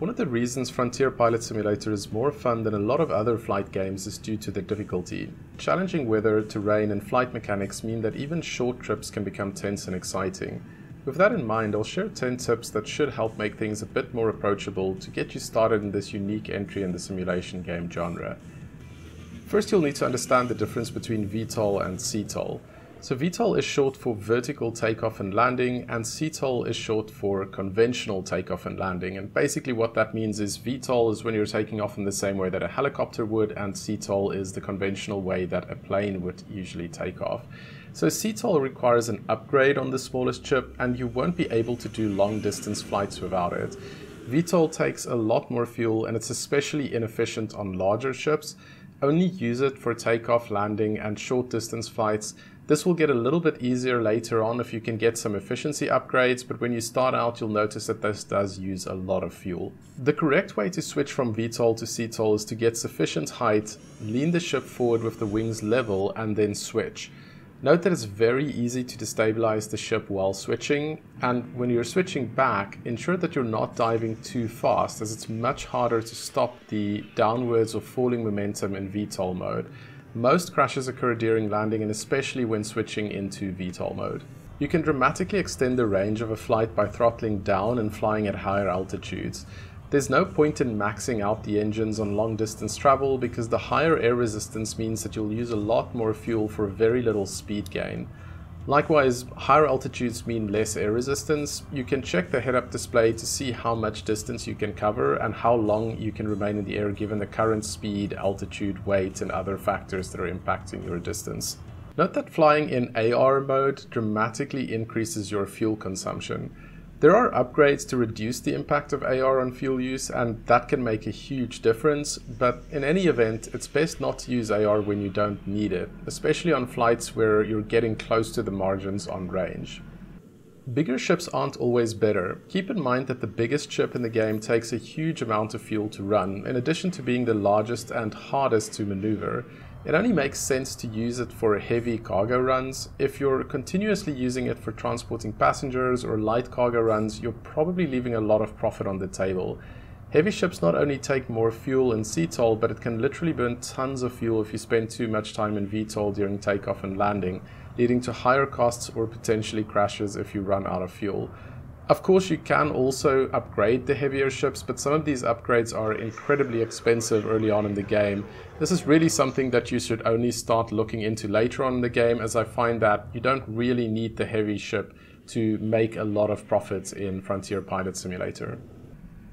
One of the reasons Frontier Pilot Simulator is more fun than a lot of other flight games is due to the difficulty. Challenging weather, terrain and flight mechanics mean that even short trips can become tense and exciting. With that in mind, I'll share 10 tips that should help make things a bit more approachable to get you started in this unique entry in the simulation game genre. First you'll need to understand the difference between VTOL and CTOL. So VTOL is short for vertical takeoff and landing and CTOL is short for conventional takeoff and landing. And basically what that means is VTOL is when you're taking off in the same way that a helicopter would and CTOL is the conventional way that a plane would usually take off. So CTOL requires an upgrade on the smallest chip and you won't be able to do long distance flights without it. VTOL takes a lot more fuel and it's especially inefficient on larger ships. Only use it for takeoff, landing and short distance flights this will get a little bit easier later on if you can get some efficiency upgrades, but when you start out, you'll notice that this does use a lot of fuel. The correct way to switch from VTOL to CTOL is to get sufficient height, lean the ship forward with the wings level, and then switch. Note that it's very easy to destabilize the ship while switching, and when you're switching back, ensure that you're not diving too fast as it's much harder to stop the downwards or falling momentum in VTOL mode. Most crashes occur during landing and especially when switching into VTOL mode. You can dramatically extend the range of a flight by throttling down and flying at higher altitudes. There's no point in maxing out the engines on long distance travel because the higher air resistance means that you'll use a lot more fuel for very little speed gain. Likewise, higher altitudes mean less air resistance. You can check the head-up display to see how much distance you can cover and how long you can remain in the air given the current speed, altitude, weight and other factors that are impacting your distance. Note that flying in AR mode dramatically increases your fuel consumption. There are upgrades to reduce the impact of AR on fuel use, and that can make a huge difference, but in any event, it's best not to use AR when you don't need it, especially on flights where you're getting close to the margins on range. Bigger ships aren't always better. Keep in mind that the biggest ship in the game takes a huge amount of fuel to run, in addition to being the largest and hardest to maneuver, it only makes sense to use it for heavy cargo runs. If you're continuously using it for transporting passengers or light cargo runs, you're probably leaving a lot of profit on the table. Heavy ships not only take more fuel in CTOL, but it can literally burn tons of fuel if you spend too much time in VTOL during takeoff and landing, leading to higher costs or potentially crashes if you run out of fuel. Of course, you can also upgrade the heavier ships, but some of these upgrades are incredibly expensive early on in the game. This is really something that you should only start looking into later on in the game, as I find that you don't really need the heavy ship to make a lot of profits in Frontier Pilot Simulator.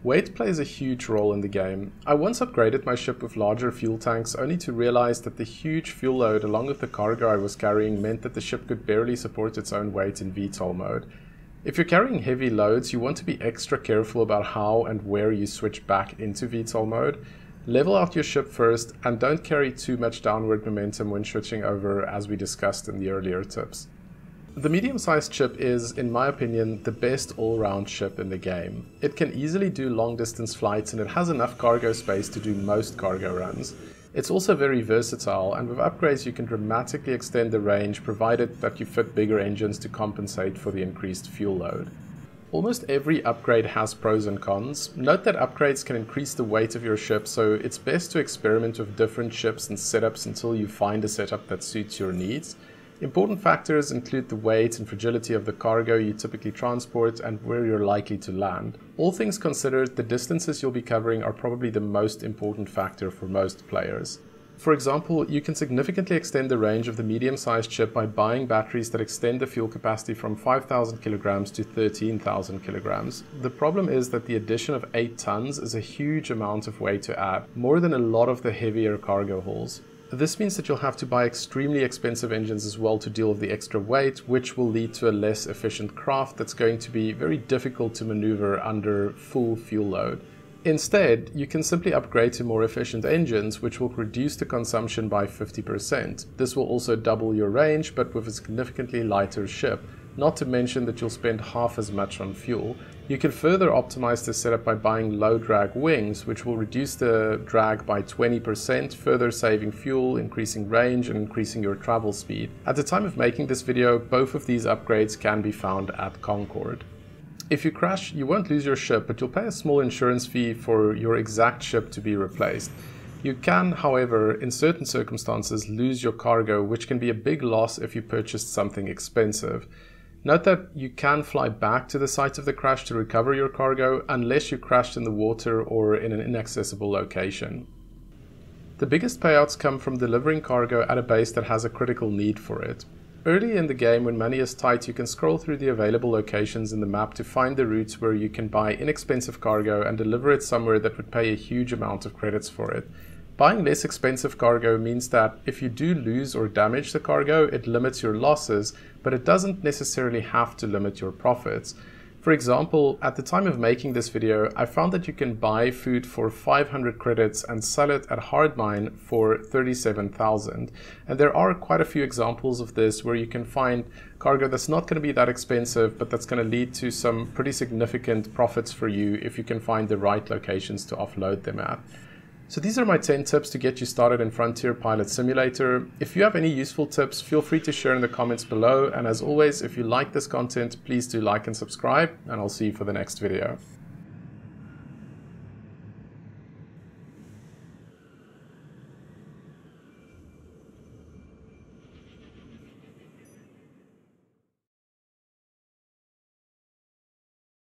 Weight plays a huge role in the game. I once upgraded my ship with larger fuel tanks only to realize that the huge fuel load along with the cargo I was carrying meant that the ship could barely support its own weight in VTOL mode. If you're carrying heavy loads, you want to be extra careful about how and where you switch back into VTOL mode. Level out your ship first and don't carry too much downward momentum when switching over as we discussed in the earlier tips. The medium-sized ship is, in my opinion, the best all-round ship in the game. It can easily do long-distance flights and it has enough cargo space to do most cargo runs. It's also very versatile, and with upgrades you can dramatically extend the range provided that you fit bigger engines to compensate for the increased fuel load. Almost every upgrade has pros and cons. Note that upgrades can increase the weight of your ship, so it's best to experiment with different ships and setups until you find a setup that suits your needs. Important factors include the weight and fragility of the cargo you typically transport and where you're likely to land. All things considered, the distances you'll be covering are probably the most important factor for most players. For example, you can significantly extend the range of the medium-sized ship by buying batteries that extend the fuel capacity from 5,000 kilograms to 13,000 kilograms. The problem is that the addition of 8 tons is a huge amount of weight to add, more than a lot of the heavier cargo hauls. This means that you'll have to buy extremely expensive engines as well to deal with the extra weight, which will lead to a less efficient craft that's going to be very difficult to maneuver under full fuel load. Instead, you can simply upgrade to more efficient engines, which will reduce the consumption by 50%. This will also double your range, but with a significantly lighter ship, not to mention that you'll spend half as much on fuel. You can further optimize this setup by buying low drag wings, which will reduce the drag by 20%, further saving fuel, increasing range, and increasing your travel speed. At the time of making this video, both of these upgrades can be found at Concord. If you crash, you won't lose your ship, but you'll pay a small insurance fee for your exact ship to be replaced. You can, however, in certain circumstances, lose your cargo, which can be a big loss if you purchased something expensive. Note that you can fly back to the site of the crash to recover your cargo unless you crashed in the water or in an inaccessible location. The biggest payouts come from delivering cargo at a base that has a critical need for it. Early in the game, when money is tight, you can scroll through the available locations in the map to find the routes where you can buy inexpensive cargo and deliver it somewhere that would pay a huge amount of credits for it. Buying less expensive cargo means that if you do lose or damage the cargo, it limits your losses, but it doesn't necessarily have to limit your profits. For example, at the time of making this video, I found that you can buy food for 500 credits and sell it at Hardmine for 37,000. And there are quite a few examples of this where you can find cargo that's not going to be that expensive, but that's going to lead to some pretty significant profits for you if you can find the right locations to offload them at. So these are my 10 tips to get you started in Frontier Pilot Simulator. If you have any useful tips, feel free to share in the comments below. And as always, if you like this content, please do like and subscribe, and I'll see you for the next video.